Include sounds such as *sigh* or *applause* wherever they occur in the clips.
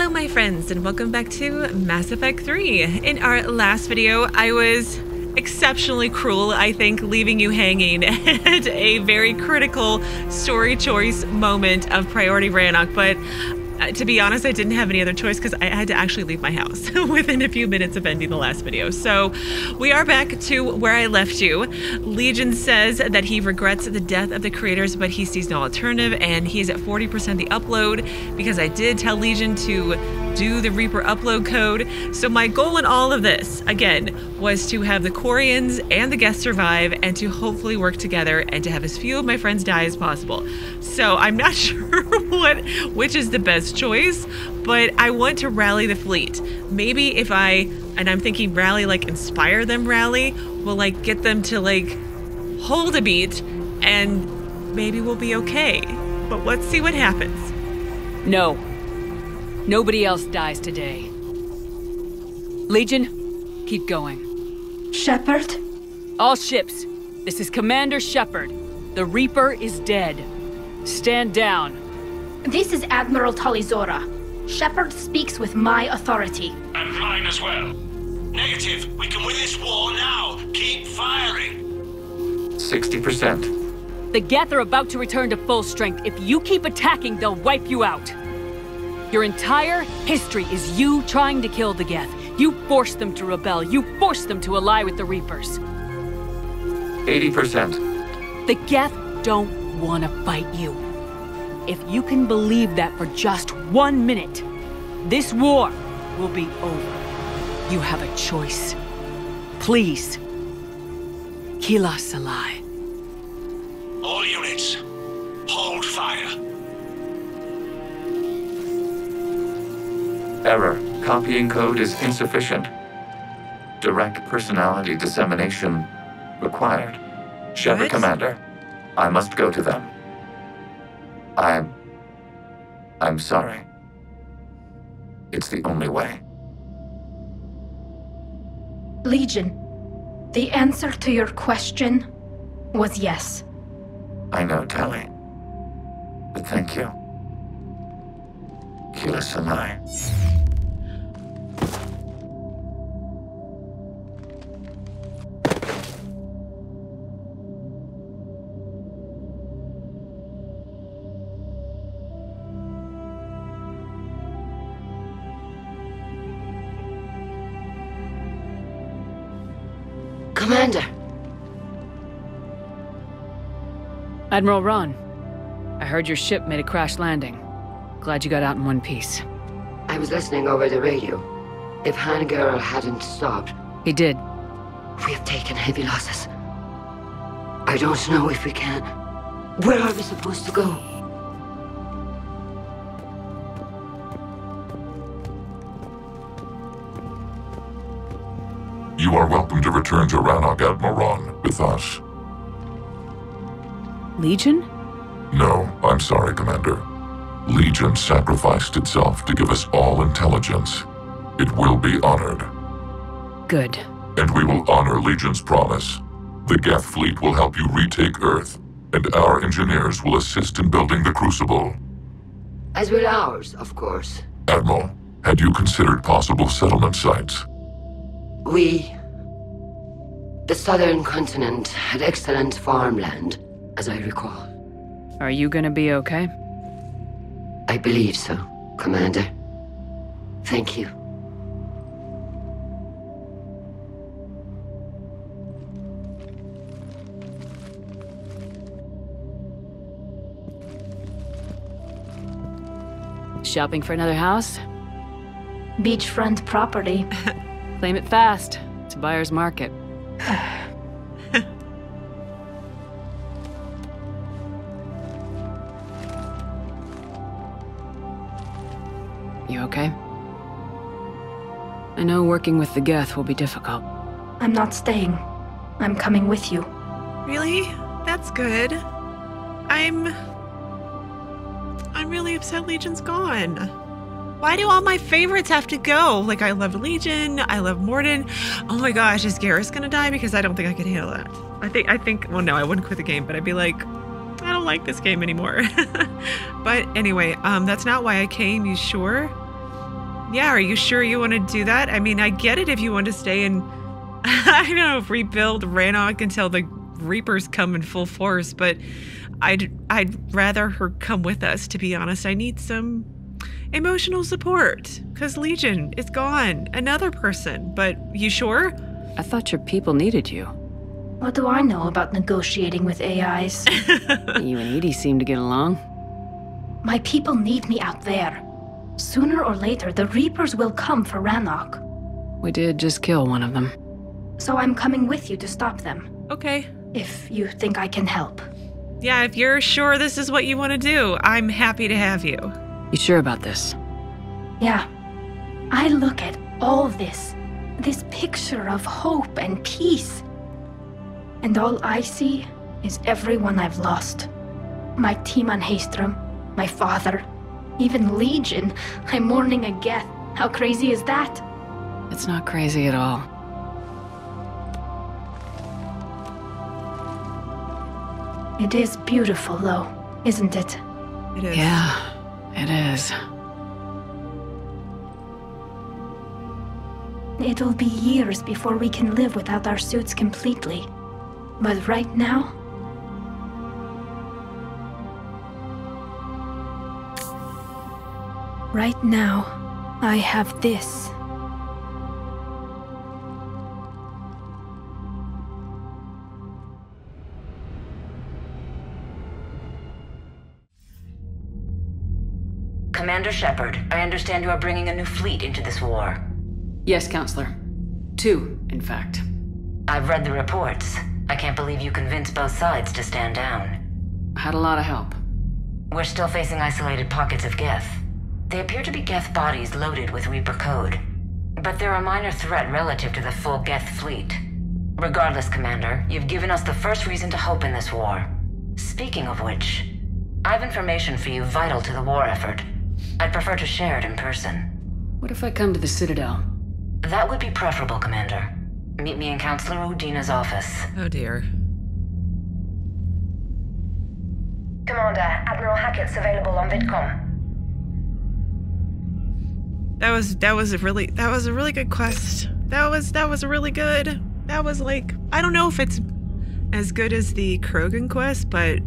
Hello, my friends, and welcome back to Mass Effect 3. In our last video, I was exceptionally cruel, I think, leaving you hanging *laughs* at a very critical story choice moment of Priority Rannoch, but to be honest, I didn't have any other choice because I had to actually leave my house *laughs* within a few minutes of ending the last video. So we are back to where I left you. Legion says that he regrets the death of the creators, but he sees no alternative, and he's at 40% the upload because I did tell Legion to do the Reaper upload code. So my goal in all of this, again, was to have the Quarians and the Geth survive and to hopefully work together and to have as few of my friends die as possible. So I'm not *laughs* sure what which is the best choice, but I want to rally the fleet. Maybe if I and I'm thinking rally like inspire them rally, will like get them to like hold a beat and maybe we'll be okay. But let's see what happens. No. Nobody else dies today. Legion, keep going. Shepard? All ships, this is Commander Shepard. The Reaper is dead. Stand down. This is Admiral Tali'Zorah. Shepard speaks with my authority. And mine as well. Negative. We can win this war now. Keep firing. 60%. The Geth are about to return to full strength. If you keep attacking, they'll wipe you out. Your entire history is you trying to kill the Geth. You forced them to rebel. You forced them to ally with the Reapers. 80%. The Geth don't want to fight you. If you can believe that for just one minute, this war will be over. You have a choice. Please. Keelah Se'lai. All units, hold fire. Error. Copying code is insufficient. Direct personality dissemination required. Shepard Commander, I must go to them. I'm. I'm sorry. It's the only way. Legion, the answer to your question was yes. I know, Tali. But thank you. Keelah Se'lai. Commander, Admiral Raan, I heard your ship made a crash landing. Glad you got out in one piece. I was listening over the radio. If Han'Gerrel hadn't stopped, He did. we have taken heavy losses. I don't know if we can. Where are we supposed to go? You are welcome to return to Rannoch Admiron with us. Legion? No, I'm sorry, Commander. Legion sacrificed itself to give us all intelligence. It will be honored, Good. and we will honor Legion's promise. The Geth fleet will help you retake Earth, and our engineers will assist in building the Crucible. As will ours, of course. Admiral, had you considered possible settlement sites? We. The southern continent had excellent farmland, as I recall. Are you gonna be okay? I believe so, Commander. Thank you. Shopping for another house? Beachfront property. *laughs* Claim it fast. It's a buyer's market. *laughs* you okay? I know working with the Geth will be difficult. I'm not staying. I'm coming with you. Really? That's good. I'm. I'm really upset Legion's gone. Why do all my favorites have to go? Like, I love Legion, I love Mordin. Oh my gosh, is Garrus gonna die? Because I don't think I can handle that. I think, I think, well, no, I wouldn't quit the game, but I'd be like, I don't like this game anymore. *laughs* but anyway, um, that's not why I came, you sure? yeah, are you sure you want to do that? I mean, I get it if you want to stay and, *laughs* I don't know, rebuild Rannoch until the Reapers come in full force, but I'd, I'd rather her come with us, to be honest. I need some emotional support because Legion is gone. Another person, but you sure? I thought your people needed you. What do I know about negotiating with AIs? *laughs* you and EDI seem to get along. My people need me out there. Sooner or later, the Reapers will come for Rannoch. We did just kill one of them. So I'm coming with you to stop them, Okay. if you think I can help. Yeah, if you're sure this is what you want to do, I'm happy to have you. You sure about this? Yeah. I look at all this, this picture of hope and peace. And all I see is everyone I've lost. My team on Haestrom, my father, even Legion. I'm mourning a Geth. How crazy is that? It's not crazy at all. It is beautiful, though, isn't it? It is. Yeah, it is. It'll be years before we can live without our suits completely. But right now, right now, I have this. Commander Shepard, I understand you are bringing a new fleet into this war. Yes, Councilor. Two, in fact. I've read the reports. I can't believe you convinced both sides to stand down. Had a lot of help. We're still facing isolated pockets of Geth. They appear to be Geth bodies loaded with Reaper code. But they're a minor threat relative to the full Geth fleet. Regardless, Commander, you've given us the first reason to hope in this war. Speaking of which, I have information for you vital to the war effort. I'd prefer to share it in person. What if I come to the Citadel? That would be preferable, Commander. Meet me in Councilor Udina's office. Oh dear. Commander, Admiral Hackett's available on VidCom. That was that was a really that was a really good quest. That was that was really good. That was like I don't know if it's as good as the Krogan quest, but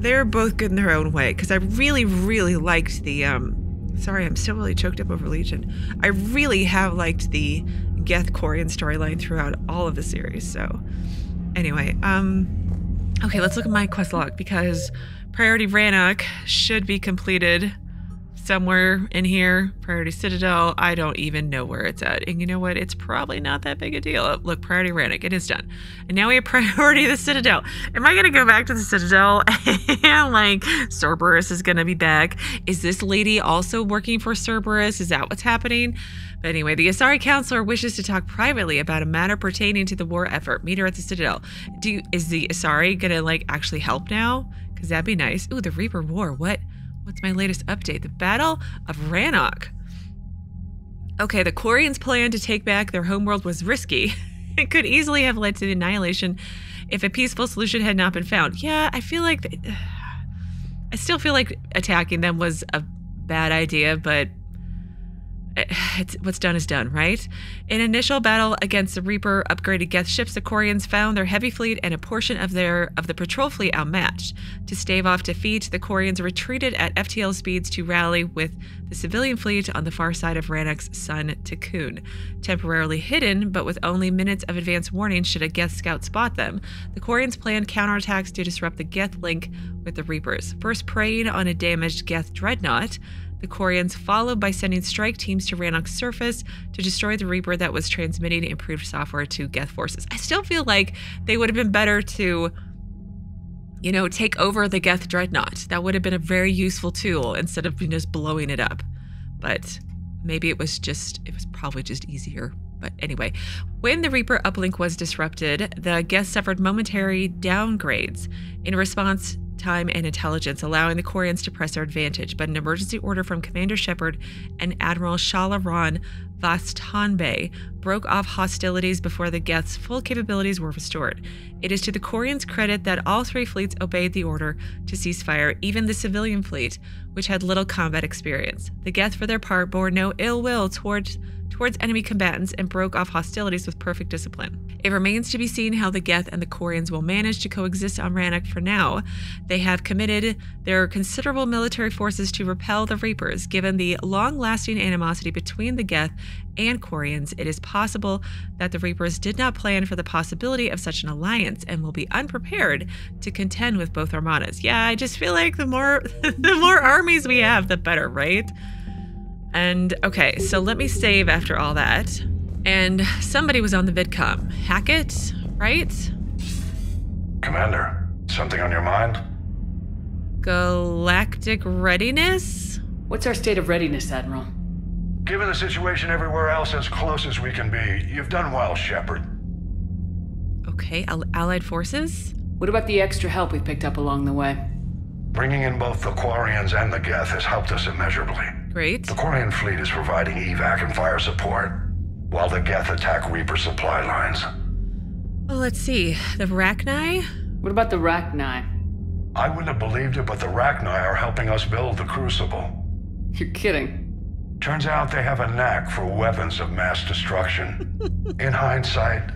they're both good in their own way. Because I really really liked the um. Sorry, I'm still really choked up over Legion. I really have liked the Geth Quarian storyline throughout all of the series. So anyway, um, okay, let's look at my quest log because Priority Rannoch should be completed somewhere in here. Priority Citadel, I don't even know where it's at. And you know what? It's probably not that big a deal. Oh, Look, Priority Rannoch, it is done. And now we have *laughs* Priority the Citadel. Am I going to go back to the Citadel *laughs* and like Cerberus is going to be back? Is this lady also working for Cerberus? Is that what's happening? But anyway, the Asari councilor wishes to talk privately about a matter pertaining to the war effort. Meet her at the Citadel. Do you, is the Asari gonna like actually help now? Because that'd be nice. Ooh, the Reaper War. What? What's my latest update? The Battle of Rannoch. Okay, the Quarians' plan to take back their homeworld was risky. *laughs* it could easily have led to the annihilation if a peaceful solution had not been found. Yeah, I feel like. th- *sighs* I still feel like attacking them was a bad idea, but *sighs* it's, what's done is done, right? In initial battle against the Reaper upgraded Geth ships, the Quarians found their heavy fleet and a portion of their of the patrol fleet outmatched. To stave off defeat, the Quarians retreated at FTL speeds to rally with the civilian fleet on the far side of Rannoch's sun, Tikkun. Temporarily hidden, but with only minutes of advance warning should a Geth scout spot them, the Quarians planned counterattacks to disrupt the Geth link with the Reapers. First preying on a damaged Geth dreadnought, the Quarians followed by sending strike teams to Rannoch's surface to destroy the Reaper that was transmitting improved software to Geth forces. I still feel like they would have been better to, you know, take over the Geth dreadnought. That would have been a very useful tool instead of just blowing it up. But maybe it was just, it was probably just easier. But anyway, when the Reaper uplink was disrupted, the Geth suffered momentary downgrades in response time and intelligence, allowing the Quarians to press their advantage. But an emergency order from Commander Shepard and Admiral Shala Raan vas Tonbay broke off hostilities before the Geth's full capabilities were restored. It is to the Quarians' credit that all three fleets obeyed the order to cease fire, even the civilian fleet, which had little combat experience. The Geth, for their part, bore no ill will towards towards enemy combatants and broke off hostilities with perfect discipline. It remains to be seen how the Geth and the Quarians will manage to coexist on Rannoch for now. They have committed their considerable military forces to repel the Reapers. Given the long lasting animosity between the Geth and Quarians, it is possible that the Reapers did not plan for the possibility of such an alliance and will be unprepared to contend with both armadas. Yeah, I just feel like the more *laughs* the more armies we have, the better, right? And okay, so let me save after all that. And somebody was on the VidCom. Hackett, right? Commander, something on your mind? Galactic readiness? What's our state of readiness, Admiral? Given the situation everywhere else as close as we can be, you've done well, Shepard. Okay, al- allied forces? What about the extra help we picked up along the way? Bringing in both the Quarians and the Geth has helped us immeasurably. Great. The Quarian fleet is providing evac and fire support, while the Geth attack Reaper supply lines. Well, let's see. The Rachni? What about the Rachni? I wouldn't have believed it, but the Rachni are helping us build the Crucible. You're kidding. Turns out they have a knack for weapons of mass destruction. *laughs* In hindsight,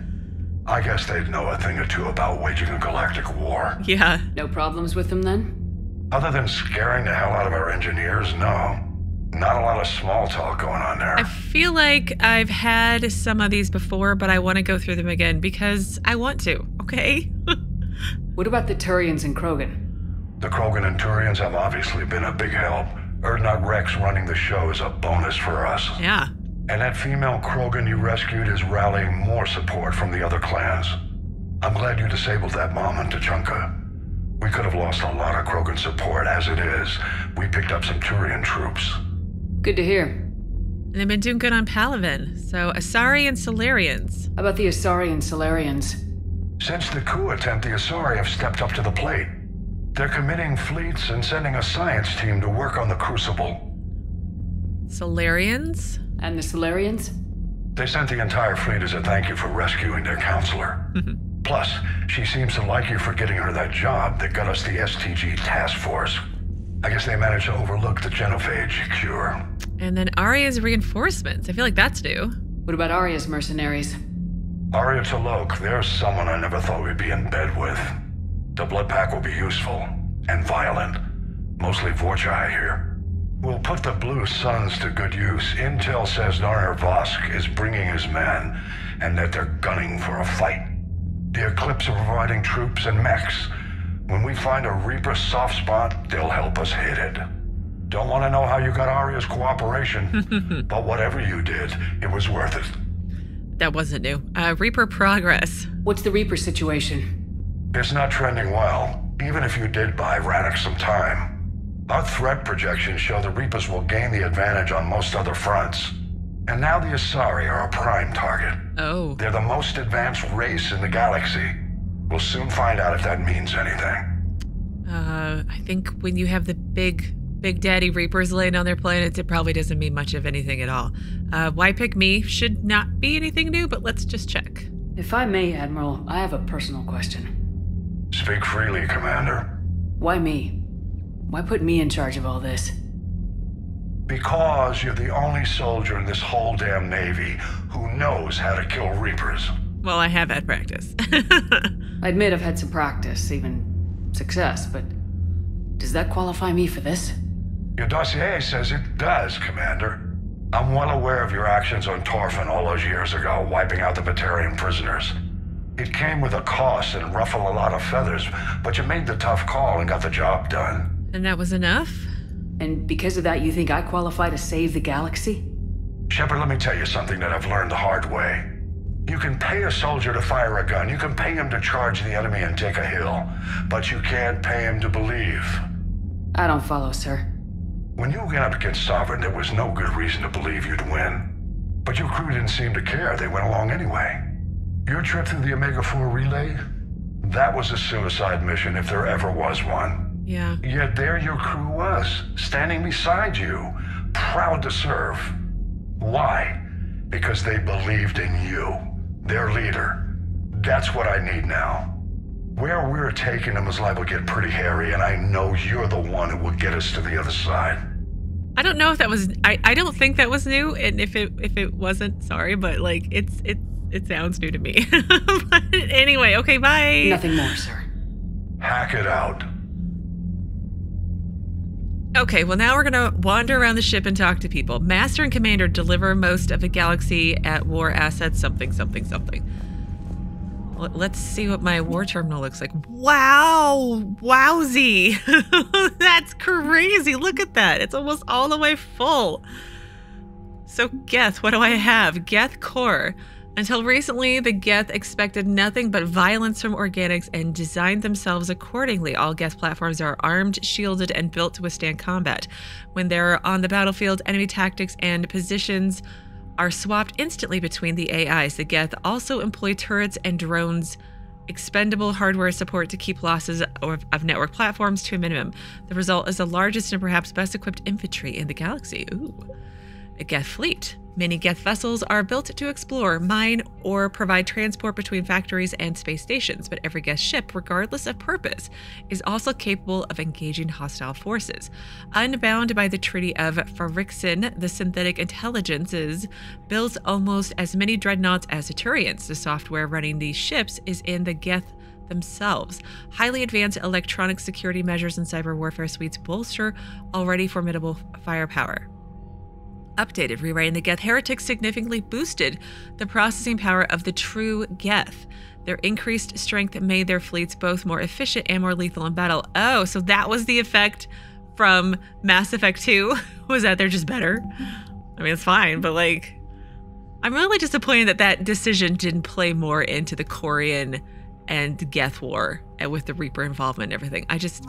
I guess they'd know a thing or two about waging a galactic war. Yeah. No problems with them then? Other than scaring the hell out of our engineers, no. Not a lot of small talk going on there. I feel like I've had some of these before, but I want to go through them again because I want to, okay? *laughs* What about the Turians and Krogan? The Krogan and Turians have obviously been a big help. Urdnot Wrex running the show is a bonus for us. yeah. And that female Krogan you rescued is rallying more support from the other clans. I'm glad you disabled that mom in Tuchanka. We could have lost a lot of Krogan support as it is. We picked up some Turian troops. Good to hear. And they've been doing good on Palaven. So Asari and Salarians. How about the Asari and Salarians? Since the coup attempt, the Asari have stepped up to the plate. They're committing fleets and sending a science team to work on the Crucible. Salarians? And the Salarians? They sent the entire fleet as a thank you for rescuing their councilor. *laughs* Plus, she seems to like you for getting her that job that got us the STG task force. I guess they managed to overlook the genophage cure. And then Aria's reinforcements. I feel like that's new. What about Aria's mercenaries? Aria T'Loak, there's someone I never thought we'd be in bed with. The blood pack will be useful and violent. Mostly Vorcha, I hear. We'll put the Blue Suns to good use. Intel says Narner Vosk is bringing his men, and that they're gunning for a fight. The Eclipse are providing troops and mechs. When we find a Reaper soft spot, they'll help us hit it. Don't want to know how you got Aria's cooperation, *laughs* but whatever you did, it was worth it. That wasn't new. Uh, Reaper progress. What's the Reaper situation? It's not trending well, even if you did buy Radix some time. Our threat projections show the Reapers will gain the advantage on most other fronts. And now the Asari are a prime target. Oh. They're the most advanced race in the galaxy. We'll soon find out if that means anything. Uh, I think when you have the big, big daddy Reapers laying on their planets, it probably doesn't mean much of anything at all. Uh, why pick me should not be anything new, but let's just check. If I may, Admiral, I have a personal question. Speak freely, Commander. Why me? Why put me in charge of all this? Because you're the only soldier in this whole damn Navy who knows how to kill Reapers. Well, I have had practice. *laughs* I admit I've had some practice, even success, but does that qualify me for this? Your dossier says it does, Commander. I'm well aware of your actions on Torfan all those years ago, wiping out the Batarian prisoners. It came with a cost and ruffled a lot of feathers, but you made the tough call and got the job done. and that was enough? And because of that, you think I qualify to save the galaxy? Shepard, let me tell you something that I've learned the hard way. You can pay a soldier to fire a gun, you can pay him to charge the enemy and take a hill, but you can't pay him to believe. I don't follow, sir. When you went up against Sovereign, there was no good reason to believe you'd win. But your crew didn't seem to care. They went along anyway. Your trip through the Omega 4 relay? That was a suicide mission if there ever was one. Yeah. Yet there your crew was, standing beside you, proud to serve. Why? because they believed in you, their leader. That's what I need now. Where we're taking them is liable to get pretty hairy, and I know you're the one who will get us to the other side. I don't know if that was I, I don't think that was new and if it if it wasn't, sorry, but like it's it it sounds new to me. *laughs* but anyway, okay, bye. Nothing more, sir. Hackett out. Okay, well, now we're going to wander around the ship and talk to people. Master and Commander deliver most of the galaxy at war assets, something, something, something. Let's see what my war terminal looks like. Wow! Wowsy! *laughs* That's crazy. Look at that. It's almost all the way full. So, Geth, what do I have? Geth Corps. Until recently, the Geth expected nothing but violence from organics and designed themselves accordingly. All Geth platforms are armed, shielded, and built to withstand combat. When they're on the battlefield, enemy tactics and positions are swapped instantly between the AIs. The Geth also employ turrets and drones. Expendable hardware support to keep losses of, of network platforms to a minimum. The result is the largest and perhaps best equipped infantry in the galaxy. Ooh. A Geth fleet. Many Geth vessels are built to explore, mine, or provide transport between factories and space stations, but every Geth ship, regardless of purpose, is also capable of engaging hostile forces. Unbound by the Treaty of Farixen, the synthetic intelligences builds almost as many dreadnoughts as Aturians. The software running these ships is in the Geth themselves. Highly advanced electronic security measures and cyber warfare suites bolster already formidable firepower updated, rewriting the Geth heretics significantly boosted the processing power of the true Geth. Their increased strength made their fleets both more efficient and more lethal in battle. Oh, so that was the effect from Mass Effect 2 *laughs* was that they're just better. I mean, it's fine, but like I'm really disappointed that that decision didn't play more into the Quarian and Geth war and with the Reaper involvement and everything. I just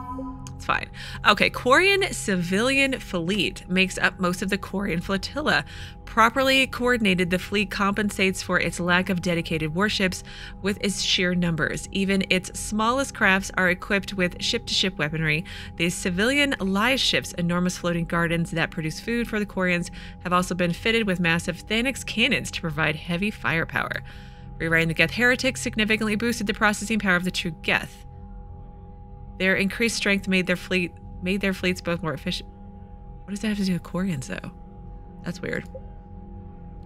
fine. Okay, Quarian civilian fleet makes up most of the Quarian flotilla. Properly coordinated, the fleet compensates for its lack of dedicated warships with its sheer numbers. Even its smallest crafts are equipped with ship to ship weaponry. These civilian live ships, enormous floating gardens that produce food for the Quarians, have also been fitted with massive Thanix cannons to provide heavy firepower. Rewriting the Geth heretics significantly boosted the processing power of the true Geth. Their increased strength made their fleet made their fleets both more efficient. What does that have to do with Quarians, though? That's weird.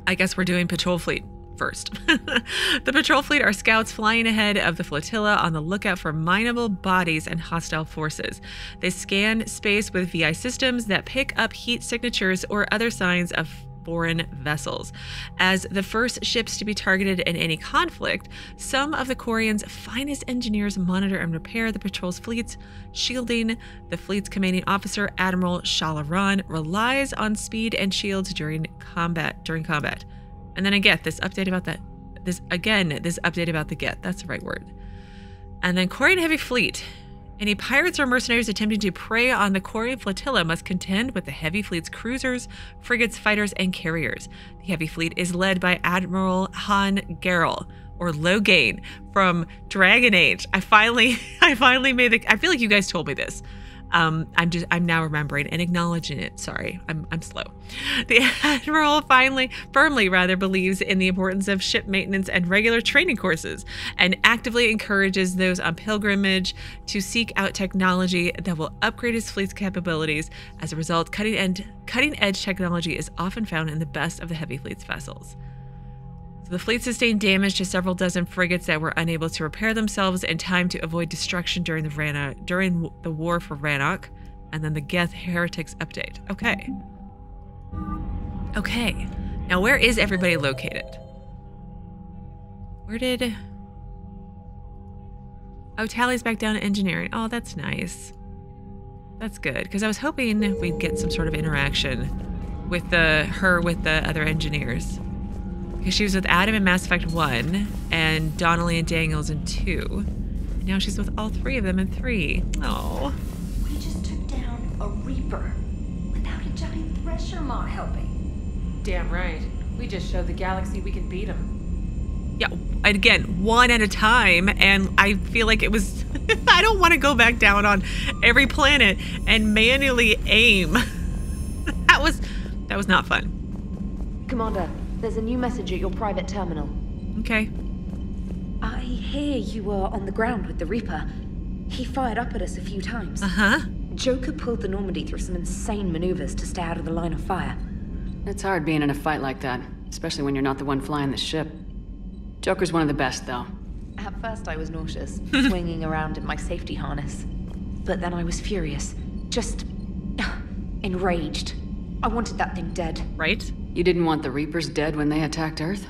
I guess we're doing patrol fleet first. *laughs* the patrol fleet are scouts flying ahead of the flotilla on the lookout for mineable bodies and hostile forces. They scan space with VI systems that pick up heat signatures or other signs of foreign vessels. As the first ships to be targeted in any conflict, some of the Quarians' finest engineers monitor and repair the patrol's fleets. Shielding, the fleet's commanding officer, Admiral Shala'Raan, relies on speed and shields during combat. During combat, and then I get this update about that. This again, this update about the get. That's the right word. And then Quarian heavy fleet. Any pirates or mercenaries attempting to prey on the Quarian flotilla must contend with the heavy fleet's cruisers, frigates, fighters, and carriers. The heavy fleet is led by Admiral Han Gerrel or Loghain from Dragon Age. I finally, *laughs* I finally made the. I feel like you guys told me this. Um, I'm just, I'm now remembering and acknowledging it. Sorry, I'm, I'm slow. The admiral finally, firmly rather, believes in the importance of ship maintenance and regular training courses, and actively encourages those on pilgrimage to seek out technology that will upgrade his fleet's capabilities. As a result, cutting edge, cutting edge technology is often found in the best of the heavy fleet's vessels. The fleet sustained damage to several dozen frigates that were unable to repair themselves in time to avoid destruction during the Rana, during the war for Rannoch, and then the Geth heretics update. Okay. Okay. Now where is everybody located? Where did Oh, Tali's back down to engineering. Oh, that's nice. That's good because I was hoping we'd get some sort of interaction with the her with the other engineers. Because she was with Adam in Mass Effect 1 and Donnelly and Daniels in 2. And now she's with all three of them in 3. Oh. We just took down a Reaper without a giant thresher maw helping. Damn right. We just showed the galaxy we could beat them. Yeah, and again, one at a time. And I feel like it was. *laughs* I don't want to go back down on every planet and manually aim. *laughs* that was. That was not fun. Commander, There's a new message at your private terminal. Okay. I hear you were on the ground with the Reaper. He fired up at us a few times. Uh huh. Joker pulled the Normandy through some insane maneuvers to stay out of the line of fire. It's hard being in a fight like that, especially when you're not the one flying the ship. Joker's one of the best, though. At first, I was nauseous, *laughs* swinging around in my safety harness. But then I was furious. Just. *sighs* enraged. I wanted that thing dead. Right? You didn't want the Reapers dead when they attacked Earth?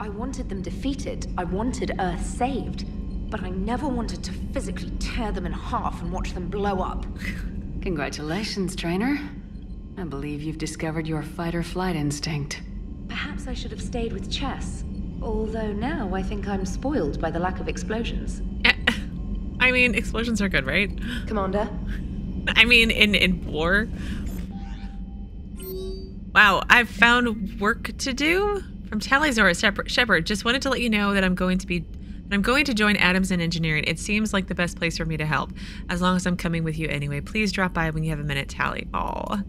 I wanted them defeated. I wanted Earth saved. But I never wanted to physically tear them in half and watch them blow up. *laughs* Congratulations, Traynor. I believe you've discovered your fight-or-flight instinct. Perhaps I should have stayed with chess. Although now I think I'm spoiled by the lack of explosions. *laughs* I mean, explosions are good, right? Commander? I mean, in, in war. Wow, I've found work to do from Tali'Zorah Shepard. Just wanted to let you know that I'm going to be I'm going to join Adams in engineering. It seems like the best place for me to help. As long as I'm coming with you anyway. Please drop by when you have a minute, Tali. Aw.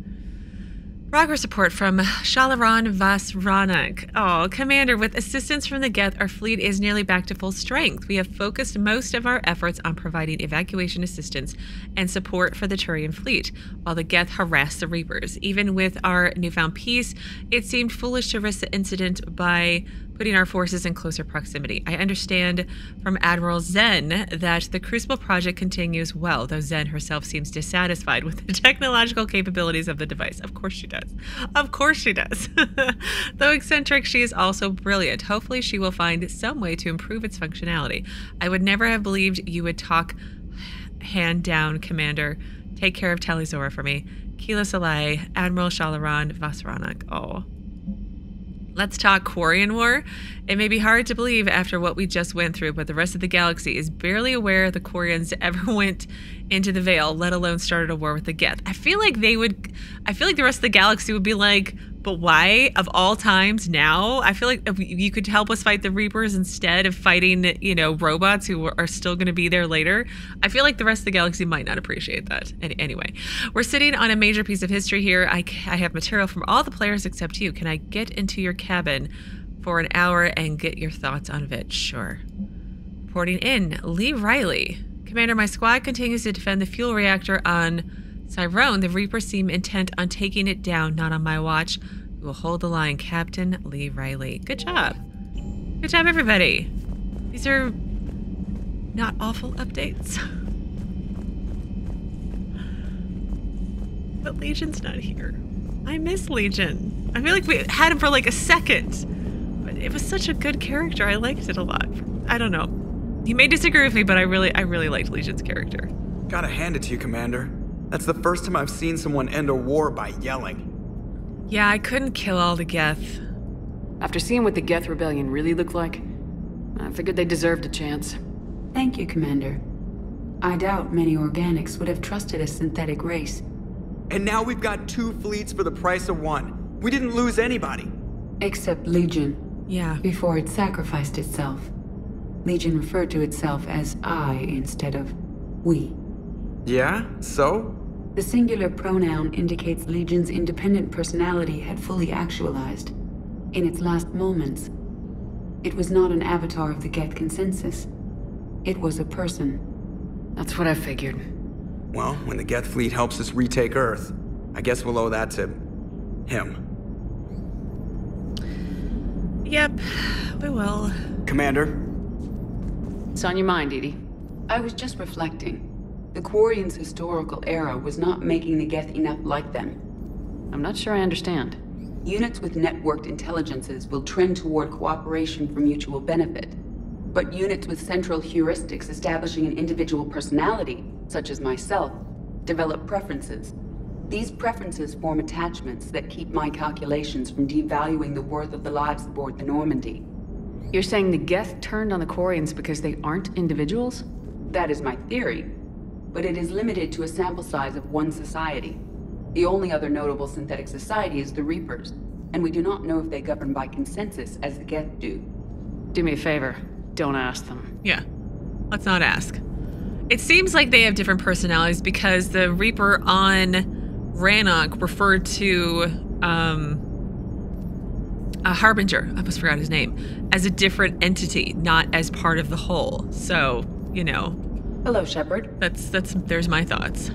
Progress report from Shala'Raan Vasranak. Oh, Commander, with assistance from the Geth, our fleet is nearly back to full strength. We have focused most of our efforts on providing evacuation assistance and support for the Turian fleet, while the Geth harass the Reapers. Even with our newfound peace, it seemed foolish to risk the incident by putting our forces in closer proximity. I understand from Admiral Xen that the Crucible project continues well, though Xen herself seems dissatisfied with the *laughs* technological capabilities of the device. Of course she does. Of course she does. *laughs* though eccentric, she is also brilliant. Hopefully, she will find some way to improve its functionality. I would never have believed you would talk Han down, Commander. Take care of Tali'Zorah for me. Keelah Se'lai, Admiral Shala'Raan Vasranak. Oh, Let's talk Quarian War. It may be hard to believe after what we just went through, but the rest of the galaxy is barely aware the Quarians *laughs* ever went into the Veil, let alone started a war with the Geth. I feel like they would, I feel like the rest of the galaxy would be like, but why, of all times, now? I feel like you could help us fight the Reapers instead of fighting, you know, robots who are still going to be there later. I feel like the rest of the galaxy might not appreciate that. Anyway, we're sitting on a major piece of history here. I, I have material from all the players except you. Can I get into your cabin for an hour and get your thoughts on it? Sure. Reporting in, Lee Riley. Commander, my squad continues to defend the fuel reactor on Cyone, the Reapers seem intent on taking it down, not on my watch. We will hold the line, Captain Lee Riley. Good job. Good job, everybody. These are not awful updates. but Legion's not here. I miss Legion. I feel like we had him for like a second. But it was such a good character. I liked it a lot. I don't know. You may disagree with me, but I really I really liked Legion's character. Gotta hand it to you, Commander. That's the first time I've seen someone end a war by yelling. Yeah, I couldn't kill all the Geth. After seeing what the Geth Rebellion really looked like, I figured they deserved a chance. Thank you, Commander. I doubt many organics would have trusted a synthetic race. And now we've got two fleets for the price of one. We didn't lose anybody. Except Legion. Yeah. Before it sacrificed itself. Legion referred to itself as I instead of we. Yeah? So? The singular pronoun indicates Legion's independent personality had fully actualized. In its last moments, it was not an avatar of the Geth consensus. It was a person. That's what I figured. Well, when the Geth fleet helps us retake Earth, I guess we'll owe that to... him. Yep, we will. Commander? It's on your mind, EDI. I was just reflecting. The Quarians' historical era was not making the Geth enough like them. I'm not sure I understand. Units with networked intelligences will trend toward cooperation for mutual benefit. But units with central heuristics establishing an individual personality, such as myself, develop preferences. These preferences form attachments that keep my calculations from devaluing the worth of the lives aboard the Normandy. You're saying the Geth turned on the Quarians because they aren't individuals? That is my theory but it is limited to a sample size of one society. The only other notable synthetic society is the Reapers, and we do not know if they govern by consensus as the Geth do. Do me a favor, don't ask them. Yeah, let's not ask. It seems like they have different personalities because the Reaper on Rannoch referred to um, a harbinger. I almost forgot his name. As a different entity, not as part of the whole. So you know. Hello, Shepard. That's that's. There's my thoughts.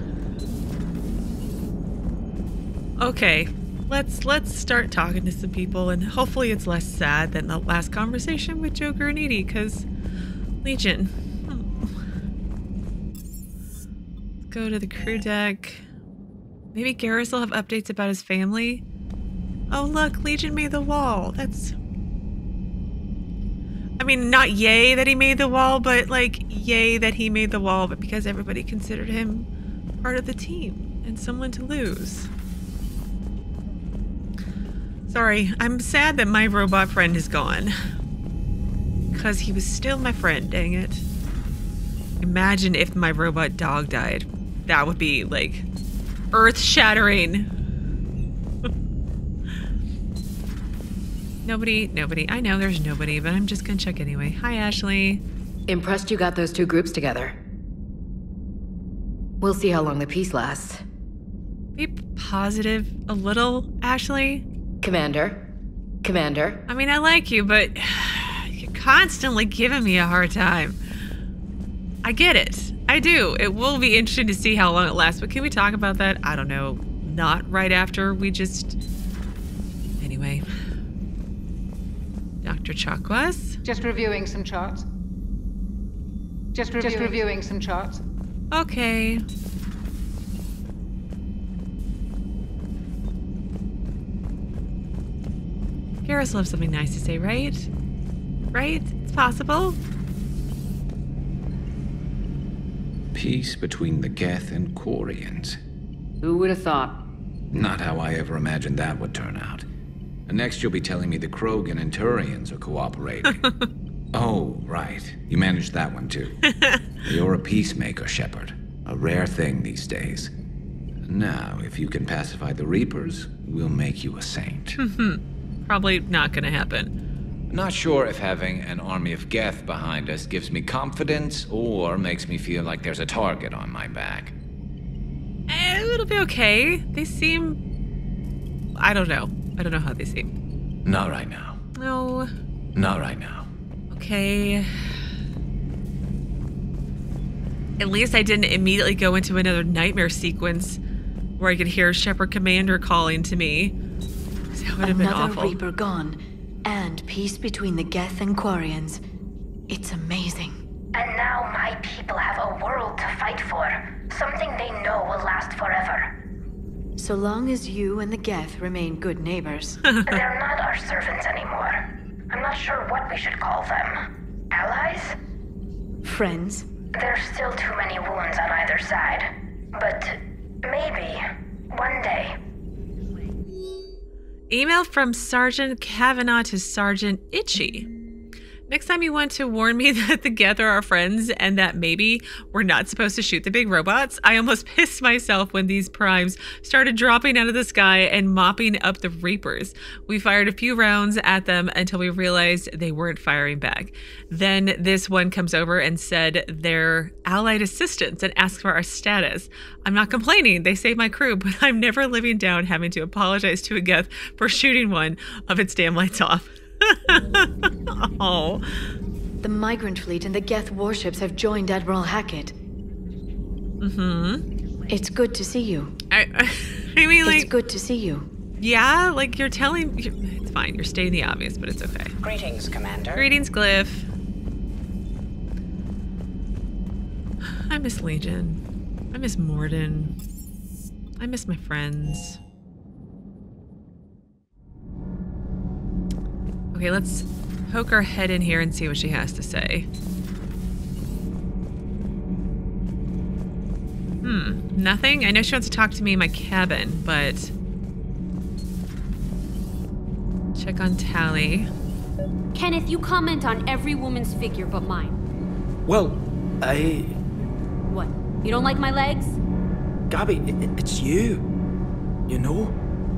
Okay, let's let's start talking to some people, and hopefully it's less sad than the last conversation with Joker and EDI, because Legion. Let's go to the crew deck. Maybe Garrus will have updates about his family. Oh look, Legion made the wall. That's. I mean, not yay that he made the wall, but like yay that he made the wall, but because everybody considered him part of the team and someone to lose. Sorry, I'm sad that my robot friend is gone. Because he was still my friend, dang it. Imagine if my robot dog died. That would be, like, earth shattering. Nobody, nobody. I know there's nobody, but I'm just gonna check anyway. Hi, Ashley. Impressed you got those two groups together. We'll see how long the peace lasts. Be positive a little, Ashley. Commander. Commander. I mean, I like you, but *sighs* you're constantly giving me a hard time. I get it. I do. It will be interesting to see how long it lasts, but can we talk about that? I don't know. Not right after we just. Anyway. Dr. Chakwas? Just reviewing some charts. Just, reviewing. just reviewing some charts. Okay. Garrus will have something nice to say, right? Right? It's possible. Peace between the Geth and Quarians. Who would have thought? Not how I ever imagined that would turn out. And next you'll be telling me the Krogan and Turians are cooperating. *laughs* oh, right. You managed that one too. *laughs* You're a peacemaker, Shepard. A rare thing these days. Now, if you can pacify the Reapers, we'll make you a saint. *laughs* Probably not gonna happen. Not sure if having an army of Geth behind us gives me confidence or makes me feel like there's a target on my back. Eh, it'll be okay. They seem. I don't know. I don't know how they seem. Not right now. No. Not right now. Okay. At least I didn't immediately go into another nightmare sequence where I could hear Shepard Commander calling to me. That would have been Another awful. Reaper gone, and peace between the Geth and Quarians. It's amazing. And now my people have a world to fight for. Something they know will last forever. So long as you and the Geth remain good neighbors. *laughs* They're not our servants anymore. I'm not sure what we should call them. Allies? Friends? There's still too many wounds on either side. But maybe, one day, Email from Sergeant Kavanaugh to Sergeant Itchy. Next time you want to warn me *laughs* that the Geth are our friends and that maybe we're not supposed to shoot the big robots, I almost *laughs* pissed myself when these primes started dropping out of the sky and mopping up the Reapers. We fired a few rounds at them until we realized they weren't firing back. Then this one comes over and said they're allied assistants and asks for our status. I'm not complaining, they saved my crew, *laughs* but I'm never living down having to apologize to a Geth for shooting one of its damn lights off. *laughs* oh. The migrant fleet and the Geth warships have joined Admiral Hackett. Mm-hmm. It's good to see you. I, *laughs* I mean, like, it's good to see you. Yeah, like you're telling. You're, it's fine. You're stating the obvious, but it's okay. Greetings, Commander. Greetings, Glyph. I miss Legion. I miss Mordin. I miss my friends. Okay, let's poke our head in here and see what she has to say. Hmm, nothing? I know she wants to talk to me in my cabin, but... Check on Tali. Kenneth, you comment on every woman's figure but mine. Well, I. What? You don't like my legs? Gabby, it's you. You know?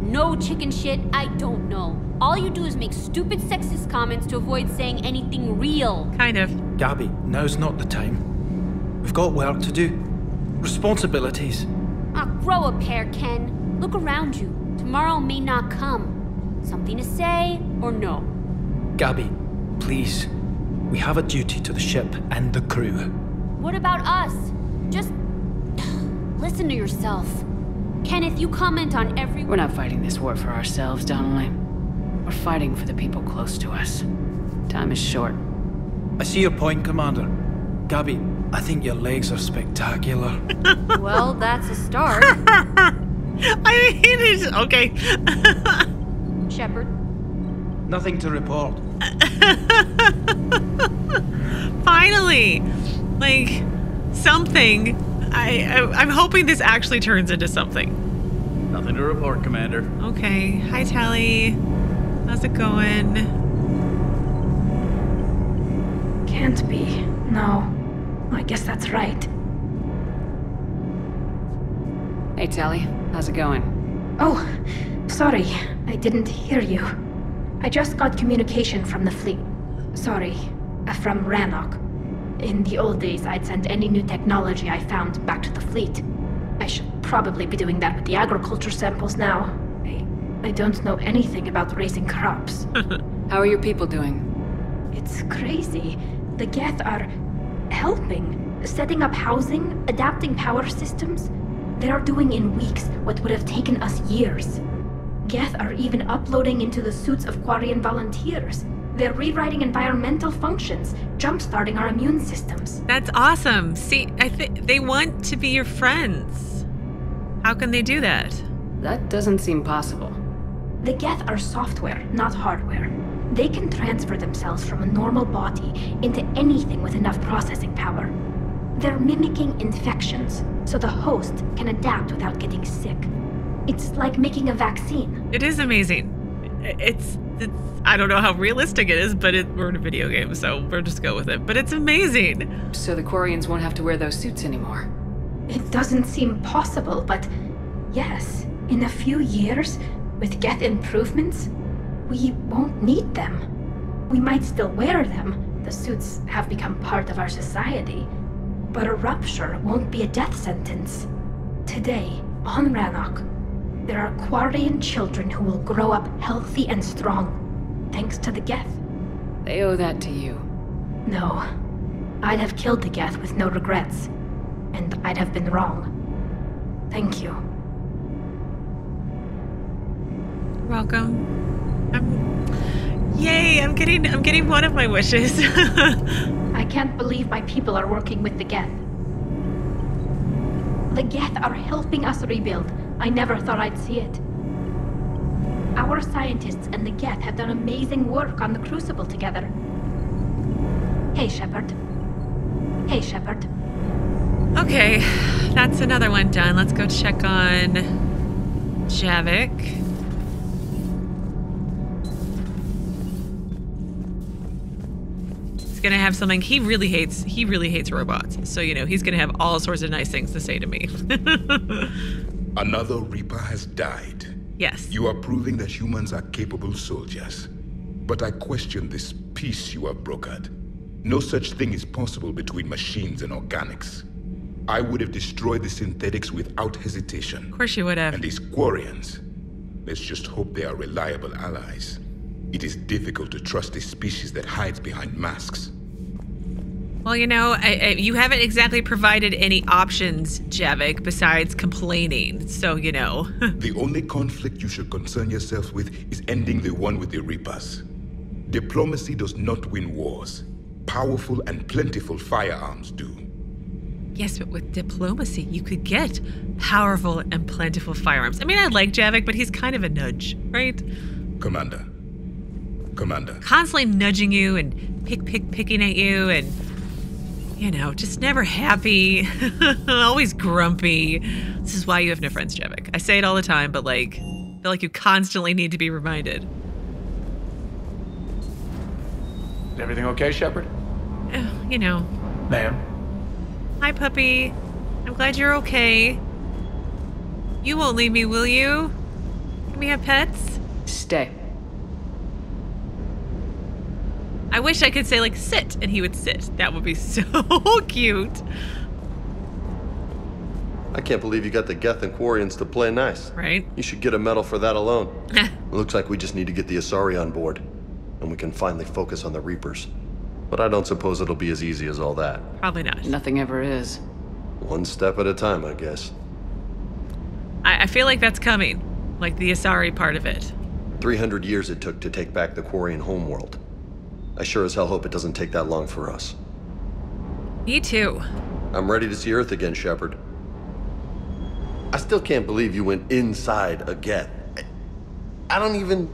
No chicken shit, I don't know. All you do is make stupid sexist comments to avoid saying anything real. Kind of. Gabby, now's not the time. We've got work to do. Responsibilities. Ah, grow a pair, Ken. Look around you. Tomorrow may not come. Something to say, or no? Gabby, please. We have a duty to the ship and the crew. What about us? Just *sighs* listen to yourself. Kenneth, you comment on every. We're not fighting this war for ourselves, Donnelly. We're fighting for the people close to us. Time is short. I see your point, Commander. Gabby, I think your legs are spectacular. *laughs* well, that's a start. *laughs* I mean, it's okay. *laughs* Shepard. Nothing to report. Finally, like something. I, I I'm hoping this actually turns into something. Nothing to report, Commander. Okay. Hi, Tali. How's it going? Can't be. No. I guess that's right. Hey, Tali. How's it going? Oh, sorry. I didn't hear you. I just got communication from the fleet. Sorry. uh, From Rannoch. In the old days, I'd send any new technology I found back to the fleet. I should probably be doing that with the agriculture samples now. I, I don't know anything about raising crops. *laughs* How are your people doing? It's crazy. The Geth are helping, setting up housing, adapting power systems. They are doing in weeks what would have taken us years. Geth are even uploading into the suits of Quarian volunteers. They're rewriting environmental functions, jump-starting our immune systems. That's awesome. See, I think they want to be your friends. How can they do that? That doesn't seem possible. The Geth are software, not hardware. They can transfer themselves from a normal body into anything with enough processing power. They're mimicking infections, so the host can adapt without getting sick. It's like making a vaccine. It is amazing. It's, it's I don't know how realistic it is, but it, we're in a video game, so we'll just go with it. But it's amazing. So the Quarians won't have to wear those suits anymore. It doesn't seem possible, but yes, in a few years, with Geth improvements, we won't need them. We might still wear them. The suits have become part of our society. But a rupture won't be a death sentence. Today, on Rannoch, there are Quarian children who will grow up healthy and strong, thanks to the Geth. They owe that to you. No. I'd have killed the Geth with no regrets. And I'd have been wrong. Thank you. Welcome. I'm, yay! I'm getting I'm getting one of my wishes. *laughs* I can't believe my people are working with the Geth. The Geth are helping us rebuild. I never thought I'd see it. Our scientists and the Geth have done amazing work on the Crucible together. Hey, Shepard. Hey, Shepard. okay, that's another one done. Let's go check on Javik. He's gonna have something he really hates. He really hates robots. So you know he's gonna have all sorts of nice things to say to me. *laughs* Another Reaper has died. yes. You are proving that humans are capable soldiers. But I question this peace you have brokered. No such thing is possible between machines and organics. I would have destroyed the synthetics without hesitation. Of course you would have. And these Quarians, let's just hope they are reliable allies. It is difficult to trust a species that hides behind masks. Well, you know, I, I, you haven't exactly provided any options, Javik, besides complaining. So you know. *laughs* the only conflict you should concern yourself with is ending the one with the Reapers. Diplomacy does not win wars. Powerful and plentiful firearms do. Yes, but with diplomacy, you could get powerful and plentiful firearms. I mean, I like Javik, but he's kind of a nudge, right? Commander. Commander. Constantly nudging you and pick, pick, picking at you, and you know, just never happy, *laughs* always grumpy. This is why you have no friends, Javik. I say it all the time, but like, I feel like you constantly need to be reminded. Is everything okay, Shepard? Uh, You know. Ma'am. Hi, puppy. I'm glad you're okay. You won't leave me, will you? Can we have pets? Stay. I wish I could say, like, sit, and he would sit. That would be *laughs* so cute. I can't believe you got the Geth and Quarians to play nice. Right. You should get a medal for that alone. it *laughs* looks like we just need to get the Asari on board, and we can finally focus on the Reapers. But I don't suppose it'll be as easy as all that. Probably not. Nothing ever is. One step at a time, I guess. I, I feel like that's coming. Like the Asari part of it. 300 years it took to take back the Quarian homeworld. I sure as hell hope it doesn't take that long for us. Me too. I'm ready to see Earth again, Shepard. I still can't believe you went inside again. I don't even...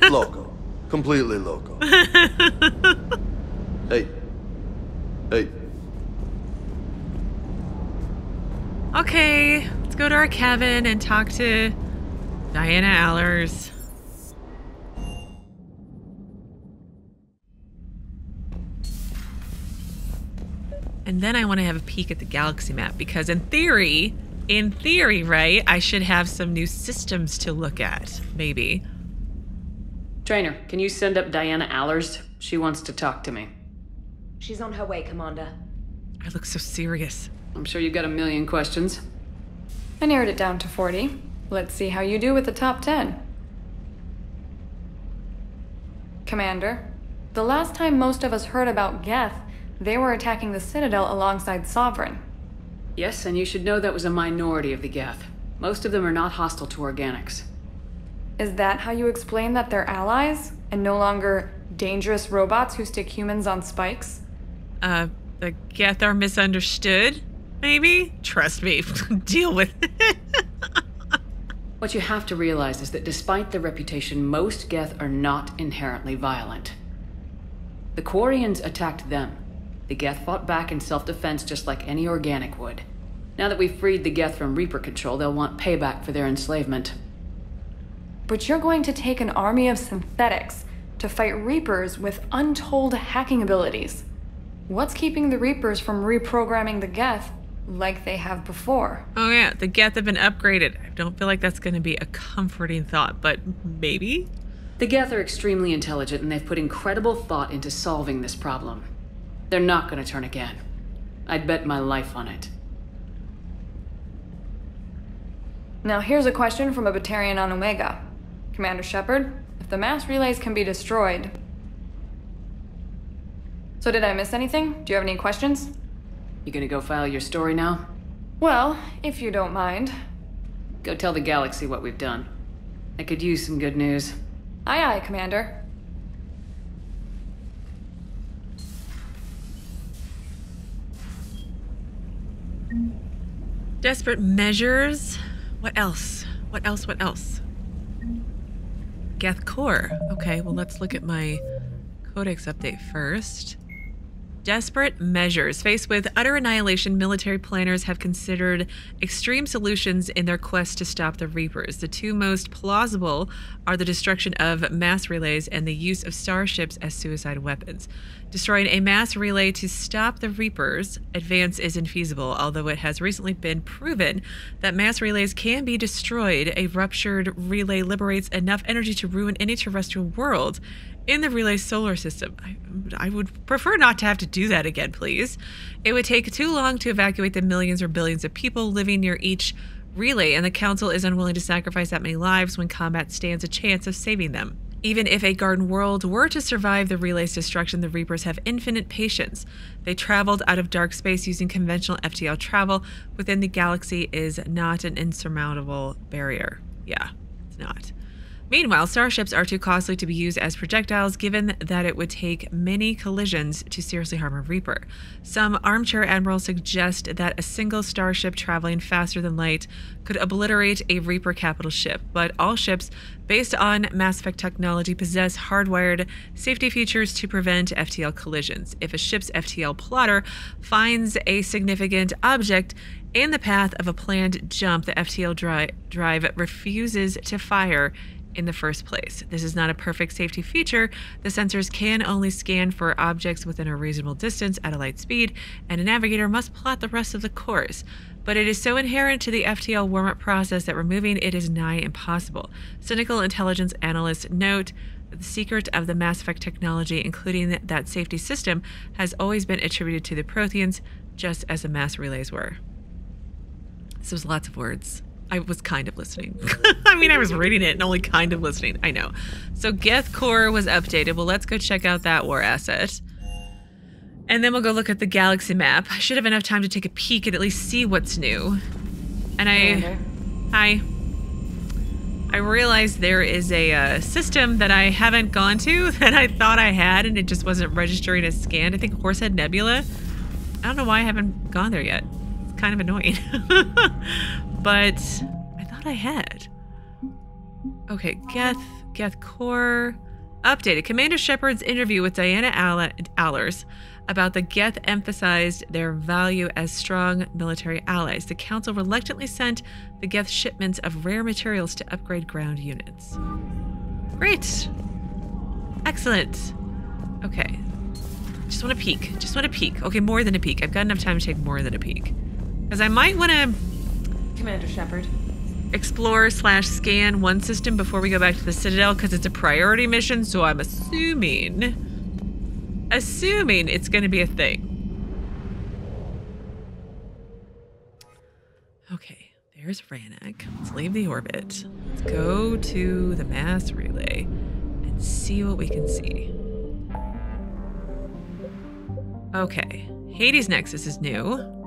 *laughs* loco. Completely loco. *laughs* hey. Hey. Okay, let's go to our cabin and talk to Diana Allers. And then I want to have a peek at the galaxy map because in theory, in theory, right, I should have some new systems to look at, maybe. Traynor, can you send up Diana Allers? She wants to talk to me. She's on her way, Commander. I look so serious. I'm sure you've got a million questions. I narrowed it down to 40. Let's see how you do with the top 10. Commander, the last time most of us heard about Geth, they were attacking the Citadel alongside Sovereign. Yes, and you should know that was a minority of the Geth. Most of them are not hostile to organics. Is that how you explain that they're allies and no longer dangerous robots who stick humans on spikes? Uh, the Geth are misunderstood, maybe? Trust me, *laughs* deal with it. *laughs* What you have to realize is that despite their reputation, most Geth are not inherently violent. The Quarians attacked them. The Geth fought back in self-defense just like any organic would. Now that we've freed the Geth from Reaper control, they'll want payback for their enslavement. But you're going to take an army of synthetics to fight Reapers with untold hacking abilities. What's keeping the Reapers from reprogramming the Geth like they have before? Oh yeah, the Geth have been upgraded. I don't feel like that's going to be a comforting thought, but maybe? The Geth are extremely intelligent and they've put incredible thought into solving this problem. They're not going to turn again. I'd bet my life on it. Now here's a question from a Batarian on Omega. Commander Shepard, if the mass relays can be destroyed... So did I miss anything? Do you have any questions? You gonna go file your story now? Well, if you don't mind. Go tell the galaxy what we've done. I could use some good news. Aye aye, Commander. Desperate measures. What else? What else? What else? Geth Corps. Okay, well, let's look at my Codex update first. Desperate measures. Faced with utter annihilation, military planners have considered extreme solutions in their quest to stop the Reapers. The two most plausible are the destruction of mass relays and the use of starships as suicide weapons. Destroying a mass relay to stop the Reapers advance is infeasible, although it has recently been proven that mass relays can be destroyed. A ruptured relay liberates enough energy to ruin any terrestrial world in the relay solar system. I, I, would prefer not to have to do that again, please. It would take too long to evacuate the millions or billions of people living near each relay, and the Council is unwilling to sacrifice that many lives when combat stands a chance of saving them. Even if a garden world were to survive the relay's destruction, the Reapers have infinite patience. They traveled out of dark space using conventional FTL travel within the galaxy is not an insurmountable barrier. Yeah, it's not. Meanwhile, starships are too costly to be used as projectiles given that it would take many collisions to seriously harm a Reaper. Some armchair admirals suggest that a single starship traveling faster than light could obliterate a Reaper capital ship, but all ships based on Mass Effect technology possess hardwired safety features to prevent FTL collisions. If a ship's FTL plotter finds a significant object in the path of a planned jump, the FTL dri- drive refuses to fire in the first place. This is not a perfect safety feature. The sensors can only scan for objects within a reasonable distance at a light speed, and a navigator must plot the rest of the course. But it is so inherent to the FTL warm up process that removing it is nigh impossible. Cynical intelligence analysts note the secret of the Mass Effect technology, including that safety system, has always been attributed to the Protheans, just as the mass relays were. This was lots of words. I was kind of listening. *laughs* I mean, I was reading it and only kind of listening. I know. So Geth Corps was updated. Well, let's go check out that war asset. And then we'll go look at the galaxy map. I should have enough time to take a peek and at least see what's new. And I... Hi. I realized there is a uh, system that I haven't gone to *laughs* that I thought I had and it just wasn't registering as scanned. I think Horsehead Nebula. I don't know why I haven't gone there yet. It's kind of annoying. *laughs* but I thought I had. Okay, Geth, Geth Corps. Updated. Commander Shepard's interview with Diana Allers about the Geth emphasized their value as strong military allies. The Council reluctantly sent the Geth shipments of rare materials to upgrade ground units. Great. Excellent. Okay. Just want to peek. Just want to peek. Okay, more than a peek. I've got enough time to take more than a peek. Because I might want to... Commander Shepard. Explore slash scan one system before we go back to the Citadel because it's a priority mission, so I'm assuming assuming it's going to be a thing. Okay, there's Rannoch. Let's leave the orbit. Let's go to the mass relay and see what we can see. Okay, Hades Nexus is new.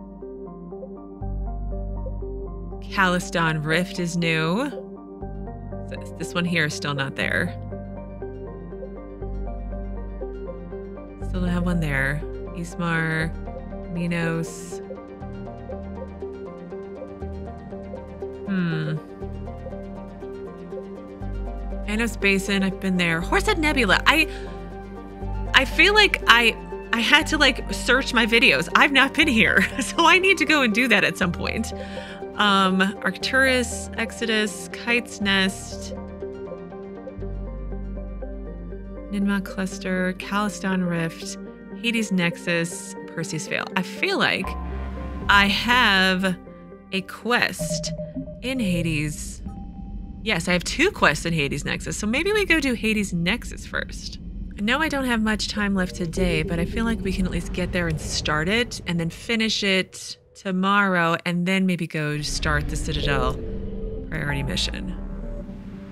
Caleston Rift is new. This one here is still not there. Still don't have one there. Ismar, Minos. Hmm. Annos Basin, I've been there. Horsehead Nebula. I I feel like I I had to like search my videos. I've not been here, *laughs* so I need to go and do that at some point. Um, Arcturus, Exodus, Kite's Nest, Ninmah Cluster, Caleston Rift, Hades Nexus, Perseus Veil. I feel like I have a quest in Hades. Yes, I have two quests in Hades Nexus, so maybe we go do Hades Nexus first. I know I don't have much time left today, but I feel like we can at least get there and start it, and then finish it tomorrow, and then maybe go start the Citadel priority mission.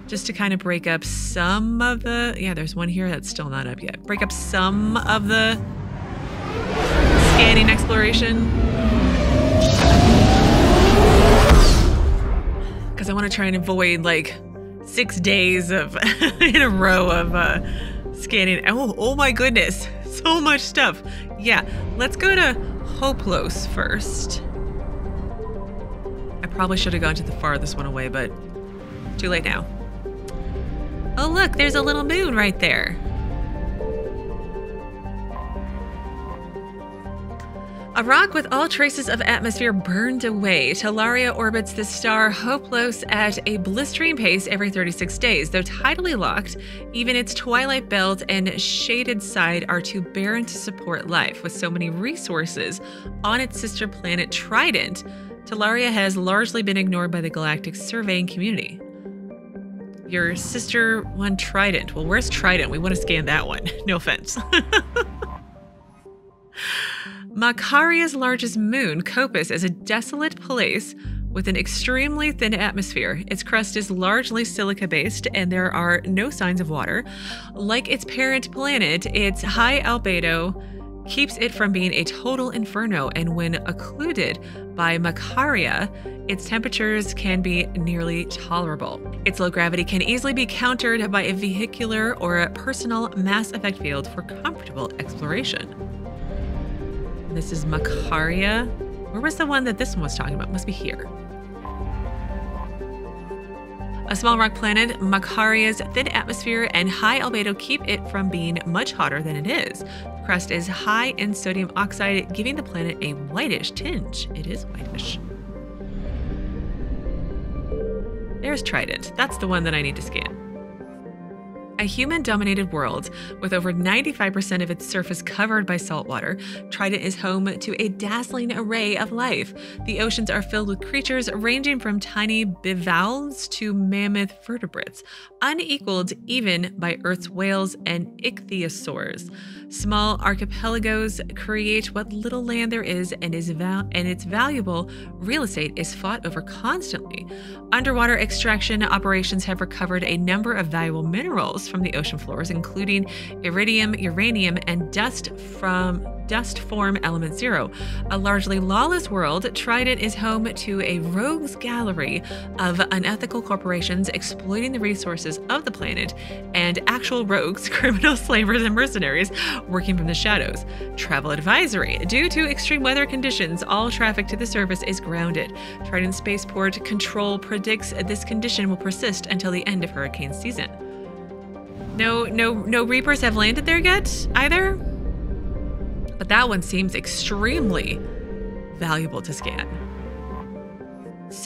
Just to kind of break up some of the yeah there's one here that's still not up yet. Break up some of the scanning exploration. Because I want to try and avoid like six days of *laughs* in a row of uh, scanning. Oh oh my goodness so much stuff. Yeah let's go to Hoplos first I probably should have gone to the farthest one away but too late now Oh, look, there's a little moon right there. A rock with all traces of atmosphere burned away, Talaria orbits the star Hoplos at a blistering pace every 36 days. Though tidally locked, even its twilight belt and shaded side are too barren to support life. With so many resources on its sister planet Trident, Talaria has largely been ignored by the galactic surveying community. Your sister one Trident. Well, where's Trident? We want to scan that one. *laughs* No offense. *laughs* Makhaira's largest moon, Kopis, is a desolate place with an extremely thin atmosphere. Its crust is largely silica based and there are no signs of water. Like its parent planet, its high albedo keeps it from being a total inferno, and when occluded by Makhaira, its temperatures can be nearly tolerable. Its low gravity can easily be countered by a vehicular or a personal mass effect field for comfortable exploration. This is Makhaira. Where was the one that this one was talking about? Must be here. A small rock planet, Makhaira's thin atmosphere and high albedo keep it from being much hotter than it is. The crust is high in sodium oxide, giving the planet a whitish tinge. It is whitish. There's Trident. That's the one that I need to scan. A human dominated world with over 95% of its surface covered by saltwater, Trident is home to a dazzling array of life. The oceans are filled with creatures ranging from tiny bivalves to mammoth vertebrates, unequaled even by Earth's whales and ichthyosaurs. Small archipelagos create what little land there is, and is val- and its valuable real estate is fought over constantly. Underwater extraction operations have recovered a number of valuable minerals from the ocean floors, including iridium, uranium, and dust from dust form element zero. A largely lawless world, Trident is home to a rogues gallery of unethical corporations exploiting the resources of the planet and actual rogues, *laughs* criminal slavers, and mercenaries working from the shadows. Travel advisory. Due to extreme weather conditions, all traffic to the surface is grounded. Trident Spaceport Control predicts this condition will persist until the end of hurricane season. No, no, no Reapers have landed there yet either. But that one seems extremely valuable to scan.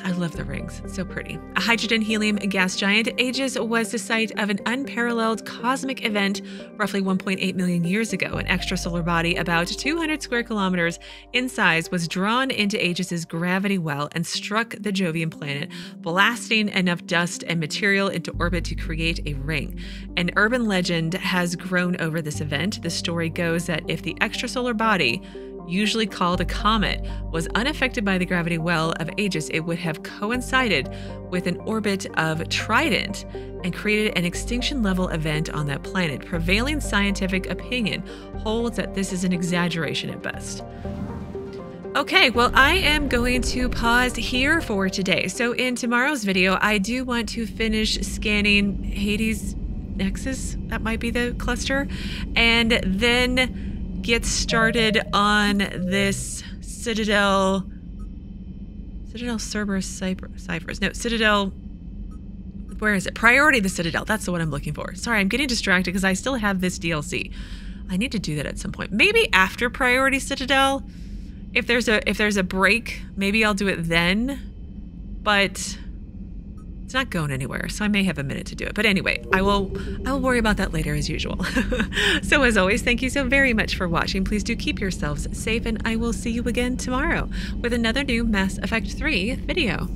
I love the rings. So pretty. A hydrogen helium gas giant, Aegis was the site of an unparalleled cosmic event roughly 1.8 million years ago. An extrasolar body about 200 square kilometers in size was drawn into Aegis's gravity well and struck the Jovian planet, blasting enough dust and material into orbit to create a ring. An urban legend has grown over this event. The story goes that if the extrasolar body usually called a comet, was unaffected by the gravity well of Aegis, it would have coincided with an orbit of Trident and created an extinction level event on that planet. Prevailing scientific opinion holds that this is an exaggeration at best. Okay, well, I am going to pause here for today. So, in tomorrow's video, I do want to finish scanning Hades Nexus, that might be the cluster, and then get started on this Citadel. Citadel Cerberus Ciphers. No, Citadel. Where is it? Priority the Citadel. That's the one I'm looking for. Sorry, I'm getting distracted because I still have this DLC. I need to do that at some point. Maybe after Priority Citadel if there's a if there's a break, maybe I'll do it then. But it's not going anywhere, so I may have a minute to do it. But anyway, I will I will worry about that later as usual. *laughs* so as always, thank you so very much for watching. Please do keep yourselves safe and I will see you again tomorrow with another new Mass Effect 3 video.